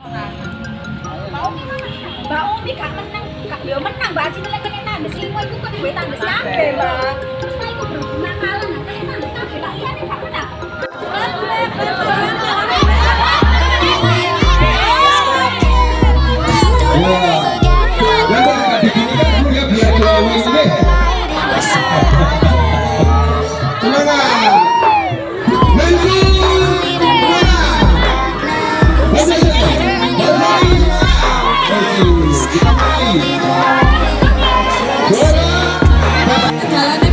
Mbak Umi gak menang, gak menang Mbak Sini lagi kena tandes lima itu kan gue tandes kabeh Mbak. 잘하네.